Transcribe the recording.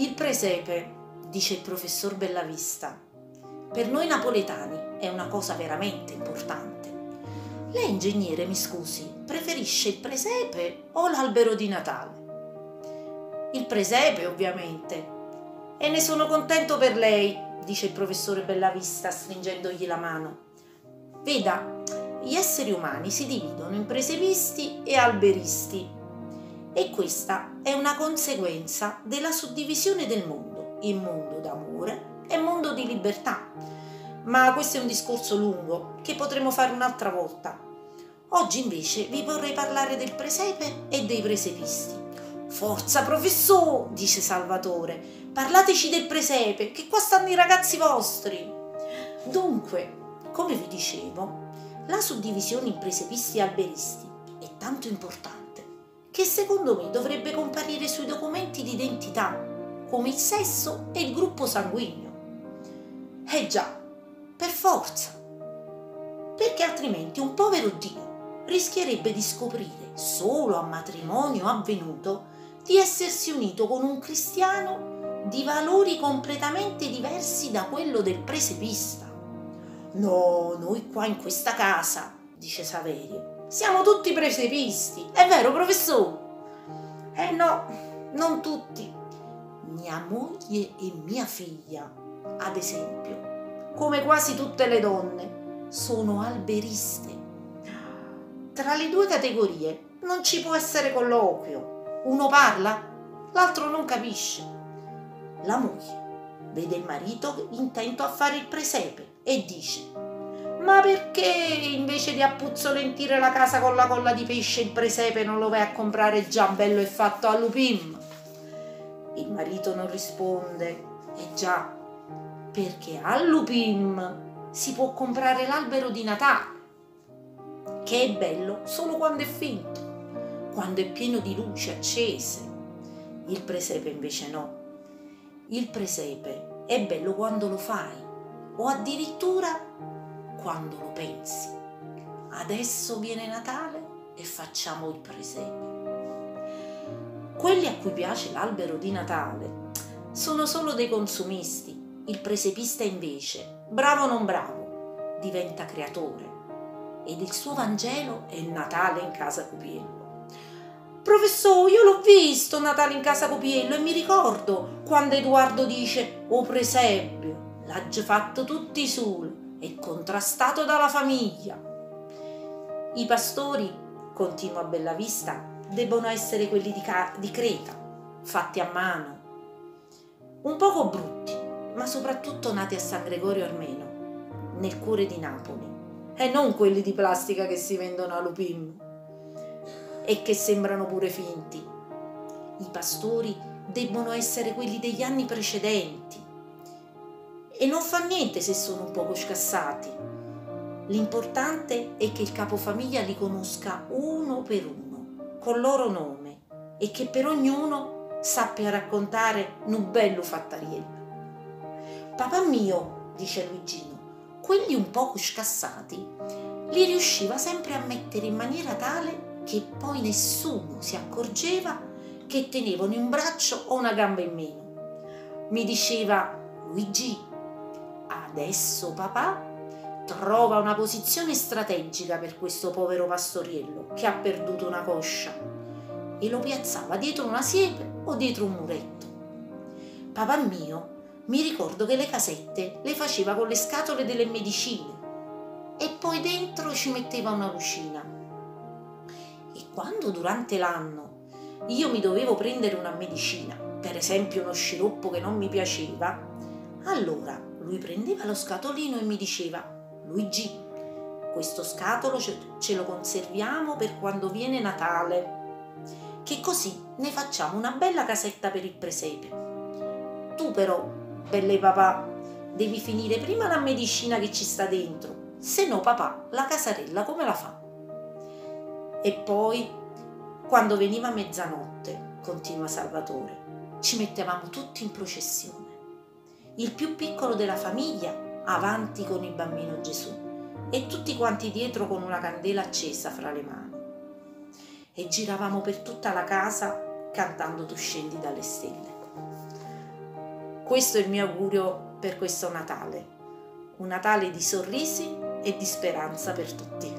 Il presepe, dice il professor Bellavista, per noi napoletani è una cosa veramente importante. Lei, ingegnere, mi scusi, preferisce il presepe o l'albero di Natale? Il presepe, ovviamente. E ne sono contento per lei, dice il professore Bellavista stringendogli la mano. Veda, gli esseri umani si dividono in presepisti e alberisti e questa è una conseguenza della suddivisione del mondo in mondo d'amore e mondo di libertà. Ma questo è un discorso lungo che potremo fare un'altra volta. Oggi invece vi vorrei parlare del presepe e dei presepisti. Forza professore, dice Salvatore, parlateci del presepe, che qua stanno i ragazzi vostri. Dunque, come vi dicevo, la suddivisione in presepisti e alberisti è tanto importante che secondo me dovrebbe comparire sui documenti di identità, come il sesso e il gruppo sanguigno. Eh già, per forza, perché altrimenti un povero Dio rischierebbe di scoprire solo a matrimonio avvenuto di essersi unito con un cristiano di valori completamente diversi da quello del presepista. No, noi qua in questa casa, dice Saverio, siamo tutti presepisti, è vero professore? Eh no, non tutti. Mia moglie e mia figlia, ad esempio, come quasi tutte le donne, sono alberiste. Tra le due categorie non ci può essere colloquio. Uno parla, l'altro non capisce. La moglie vede il marito intento a fare il presepe e dice ma perché invece di appuzzolentire la casa con la colla di pesce il presepe non lo vai a comprare già bello e fatto a Lupim? Il marito non risponde, e già, perché a Lupim si può comprare l'albero di Natale, che è bello solo quando è finto, quando è pieno di luci accese. Il presepe invece no. Il presepe è bello quando lo fai, o addirittura quando lo pensi. Adesso viene Natale e facciamo il presepe. Quelli a cui piace l'albero di Natale sono solo dei consumisti. Il presepista invece, bravo o non bravo, diventa creatore. Ed il suo Vangelo è Natale in casa Cupiello. Professore, io l'ho visto Natale in casa Copiello e mi ricordo quando Edoardo dice O presepio, l'ha già fatto tutti soli e contrastato dalla famiglia. I pastori, continua Bellavista, debbono essere quelli di, Ca- di Creta, fatti a mano, un poco brutti, ma soprattutto nati a San Gregorio Armeno, nel cuore di Napoli, e non quelli di plastica che si vendono a Lupim e che sembrano pure finti. I pastori debbono essere quelli degli anni precedenti, e non fa niente se sono un poco scassati. L'importante è che il capofamiglia li conosca uno per uno, col loro nome, e che per ognuno sappia raccontare un bello fattariello. Papà mio, dice Luigino, quelli un poco scassati li riusciva sempre a mettere in maniera tale che poi nessuno si accorgeva che tenevano un braccio o una gamba in meno. Mi diceva Luigi, Adesso papà trova una posizione strategica per questo povero pastoriello che ha perduto una coscia e lo piazzava dietro una siepe o dietro un muretto. Papà mio mi ricordo che le casette le faceva con le scatole delle medicine e poi dentro ci metteva una lucina. E quando durante l'anno io mi dovevo prendere una medicina, per esempio uno sciroppo che non mi piaceva, allora lui prendeva lo scatolino e mi diceva Luigi, questo scatolo ce lo conserviamo per quando viene Natale, che così ne facciamo una bella casetta per il presepe. Tu però, belle papà, devi finire prima la medicina che ci sta dentro, se no papà la casarella come la fa? E poi, quando veniva mezzanotte, continua Salvatore, ci mettevamo tutti in processione il più piccolo della famiglia avanti con il bambino Gesù e tutti quanti dietro con una candela accesa fra le mani. E giravamo per tutta la casa cantando Tu scendi dalle stelle. Questo è il mio augurio per questo Natale. Un Natale di sorrisi e di speranza per tutti.